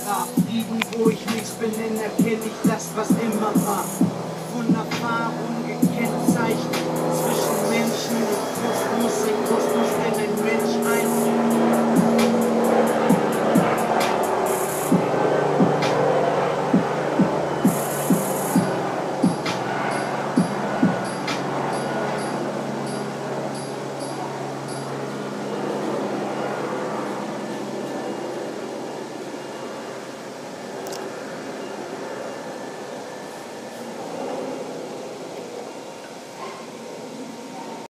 Kamera. Liegen, wo ich nichts benenne, kenne ich das, was.